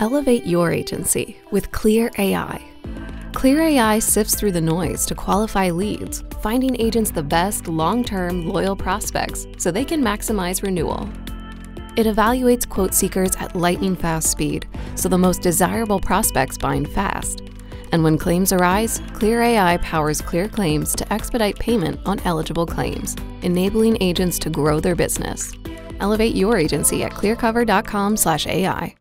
Elevate your agency with Clear AI. Clear AI sifts through the noise to qualify leads, finding agents the best long term, loyal prospects so they can maximize renewal. It evaluates quote seekers at lightning fast speed so the most desirable prospects bind fast. And when claims arise, Clear AI powers Clear Claims to expedite payment on eligible claims, enabling agents to grow their business. Elevate your agency at clearcover.com/ai.